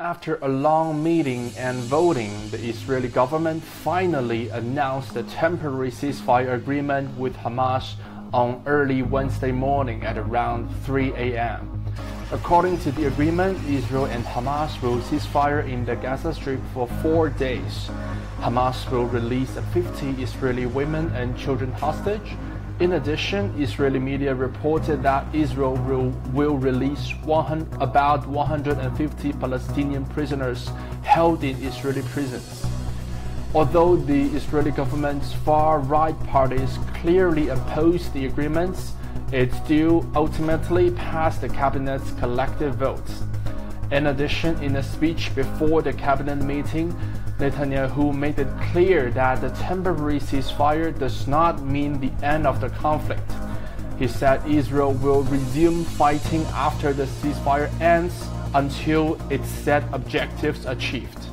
After a long meeting and voting, the Israeli government finally announced a temporary ceasefire agreement with Hamas on early Wednesday morning at around 3 a.m. According to the agreement, Israel and Hamas will cease fire in the Gaza Strip for four days. Hamas will release 50 Israeli women and children hostage in addition, Israeli media reported that Israel will, will release 100, about 150 Palestinian prisoners held in Israeli prisons. Although the Israeli government's far right parties clearly opposed the agreements, it still ultimately passed the cabinet's collective votes. In addition, in a speech before the cabinet meeting, Netanyahu made it clear that the temporary ceasefire does not mean the end of the conflict. He said Israel will resume fighting after the ceasefire ends until its set objectives achieved.